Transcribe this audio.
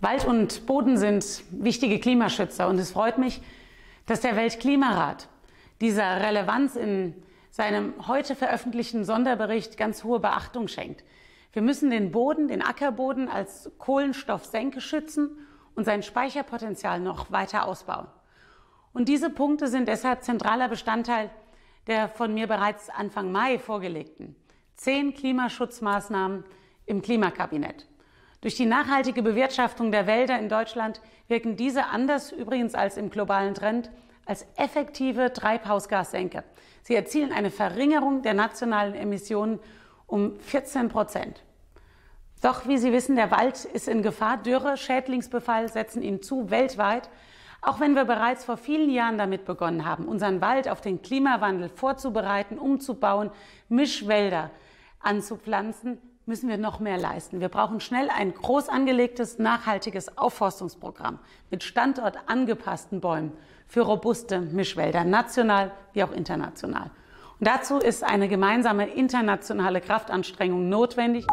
Wald und Boden sind wichtige Klimaschützer und es freut mich, dass der Weltklimarat dieser Relevanz in seinem heute veröffentlichten Sonderbericht ganz hohe Beachtung schenkt. Wir müssen den Boden, den Ackerboden als Kohlenstoffsenke schützen und sein Speicherpotenzial noch weiter ausbauen. Und diese Punkte sind deshalb zentraler Bestandteil der von mir bereits Anfang Mai vorgelegten zehn Klimaschutzmaßnahmen im Klimakabinett. Durch die nachhaltige Bewirtschaftung der Wälder in Deutschland wirken diese anders übrigens als im globalen Trend als effektive Treibhausgassenke. Sie erzielen eine Verringerung der nationalen Emissionen um 14 Prozent. Doch wie Sie wissen, der Wald ist in Gefahr. Dürre, Schädlingsbefall setzen ihm zu weltweit. Auch wenn wir bereits vor vielen Jahren damit begonnen haben, unseren Wald auf den Klimawandel vorzubereiten, umzubauen, Mischwälder anzupflanzen, müssen wir noch mehr leisten. Wir brauchen schnell ein groß angelegtes, nachhaltiges Aufforstungsprogramm mit standortangepassten Bäumen für robuste Mischwälder, national wie auch international. Und dazu ist eine gemeinsame internationale Kraftanstrengung notwendig.